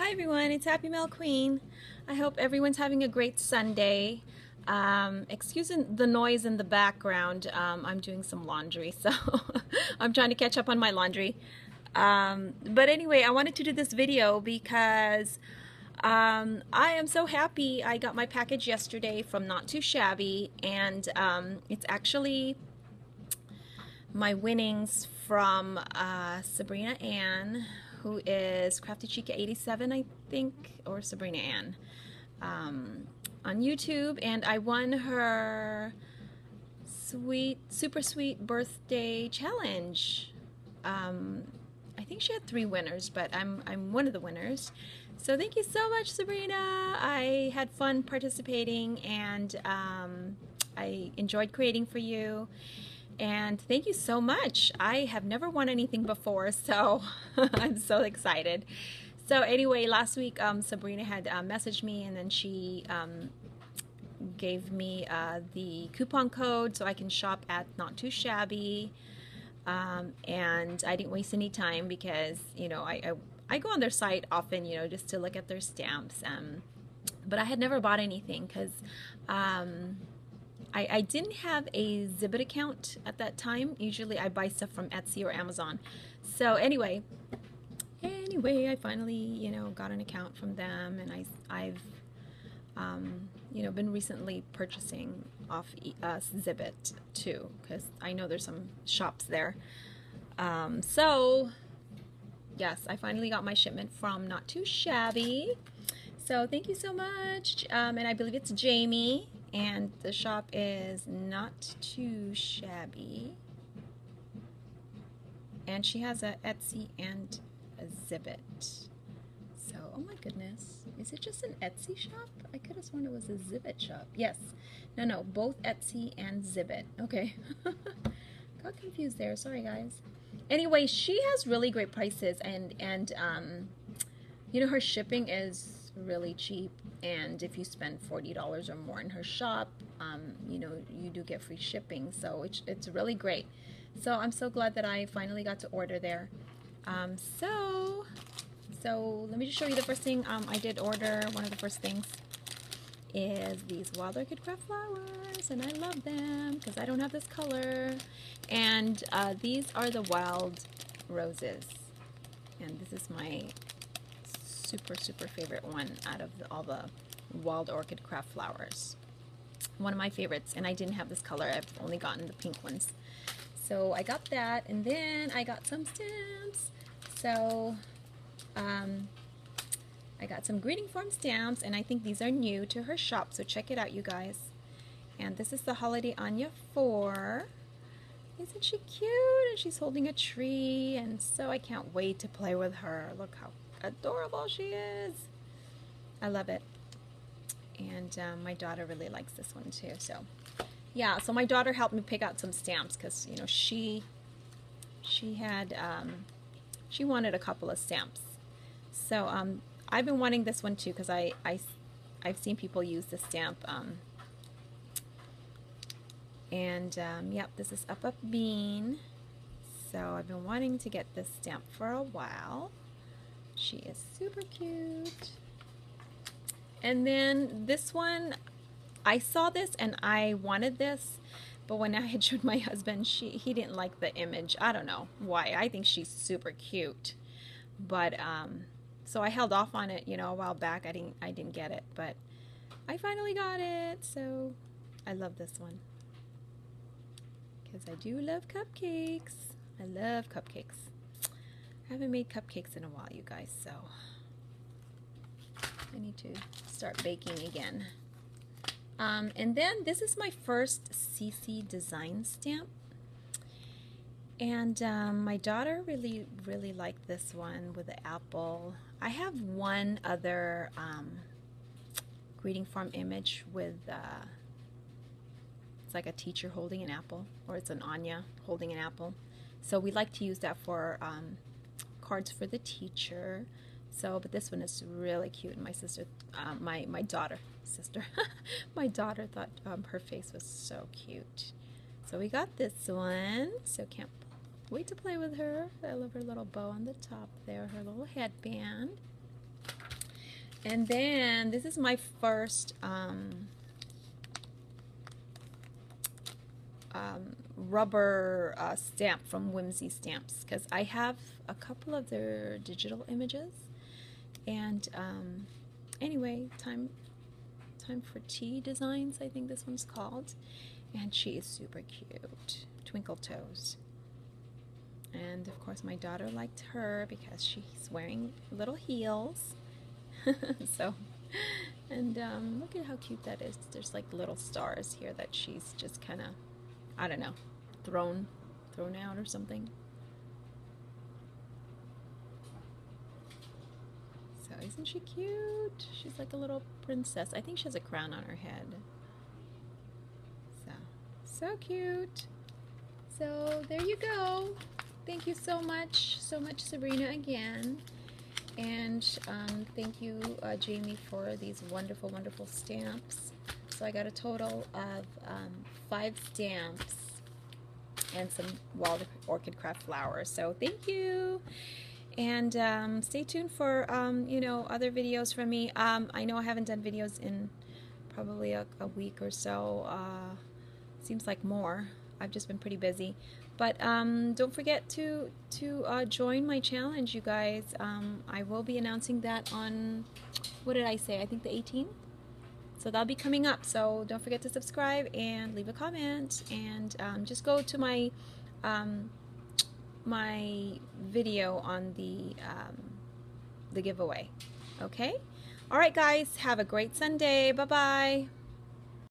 Hi everyone, it's Happy Mail Queen. I hope everyone's having a great Sunday. Um, excuse the noise in the background. Um, I'm doing some laundry, so I'm trying to catch up on my laundry. Um, but anyway, I wanted to do this video because um, I am so happy. I got my package yesterday from Not Too Shabby, and um, it's actually my winnings from uh, Sabrina Ann, who is Crafty Chica 87, I think, or Sabrina Ann, um, on YouTube, and I won her sweet, super sweet birthday challenge. Um, I think she had three winners, but I'm I'm one of the winners. So thank you so much, Sabrina. I had fun participating, and um, I enjoyed creating for you and thank you so much. I have never won anything before, so I'm so excited. So anyway, last week um, Sabrina had uh, messaged me and then she um, gave me uh, the coupon code so I can shop at Not Too Shabby. Um, and I didn't waste any time because, you know, I, I, I, go on their site often, you know, just to look at their stamps. Um, but I had never bought anything because um, I, I didn't have a Zibbet account at that time. Usually I buy stuff from Etsy or Amazon. So anyway, anyway, I finally, you know, got an account from them and I, I've, um, you know, been recently purchasing off uh, Zibbet too because I know there's some shops there. Um, so, yes, I finally got my shipment from Not Too Shabby. So thank you so much. Um, and I believe it's Jamie and the shop is not too shabby. And she has a Etsy and a Zibbet so oh my goodness. Is it just an Etsy shop? I could have sworn it was a Zibbet shop. Yes. No no both Etsy and Zibbet okay. Got confused there. Sorry guys. Anyway she has really great prices and and um you know her shipping is really cheap and if you spend $40 or more in her shop um, you know you do get free shipping. So it's, it's really great. So I'm so glad that I finally got to order there. Um, so so let me just show you the first thing. Um, I did order one of the first things is these wild orchid craft flowers and I love them because I don't have this color. And uh, these are the wild roses. And this is my super, super favorite one out of all the wild orchid craft flowers. One of my favorites, and I didn't have this color. I've only gotten the pink ones. So I got that, and then I got some stamps. So um, I got some Greeting Farm stamps, and I think these are new to her shop, so check it out, you guys. And this is the Holiday Anya 4. Isn't she cute? And she's holding a tree, and so I can't wait to play with her. Look how adorable she is. I love it. And um, my daughter really likes this one too. So yeah, so my daughter helped me pick out some stamps because, you know, she she had, um, she wanted a couple of stamps. So um, I've been wanting this one too because I, I, I've seen people use the stamp. Um, and um, yep, this is Up Up Bean. So I've been wanting to get this stamp for a while. She is super cute. And then this one, I saw this and I wanted this, but when I had showed my husband, she he didn't like the image. I don't know why. I think she's super cute, but um, so I held off on it. You know, a while back. I didn't I didn't get it, but I finally got it. So I love this one because I do love cupcakes. I love cupcakes. I haven't made cupcakes in a while, you guys, so I need to start baking again. Um, and then this is my first CC design stamp. And um, my daughter really, really liked this one with the apple. I have one other um, Greeting Farm image with, uh, it's like a teacher holding an apple, or it's an Anya holding an apple. So we like to use that for um, cards for the teacher. So, but this one is really cute. And my sister, uh, my my daughter, sister, my daughter thought um, her face was so cute. So we got this one. So can't wait to play with her. I love her little bow on the top there, her little headband. And then this is my first um, um, rubber uh, stamp from Whimsy Stamps because I have a couple of their digital images. And um, anyway, time time for tea designs. I think this one's called, and she is super cute. Twinkle toes. And of course, my daughter liked her because she's wearing little heels. so, and um, look at how cute that is. There's like little stars here that she's just kind of, I don't know, thrown, thrown out or something. So isn't she cute? She's like a little princess. I think she has a crown on her head. So, so cute. So there you go. Thank you so much, so much Sabrina again. And um, thank you, uh, Jamie, for these wonderful, wonderful stamps. So I got a total of um, five stamps and some wild orchid craft flowers. So thank you. And um, stay tuned for, um, you know, other videos from me. Um, I know I haven't done videos in probably a, a week or so. Uh, seems like more. I've just been pretty busy. But um, don't forget to to uh, join my challenge, you guys. Um, I will be announcing that on what did I say? I think the 18th. So that'll be coming up. So don't forget to subscribe and leave a comment, and um, just go to my um, my video on the um, the giveaway. Okay. All right, guys. Have a great Sunday. Bye bye.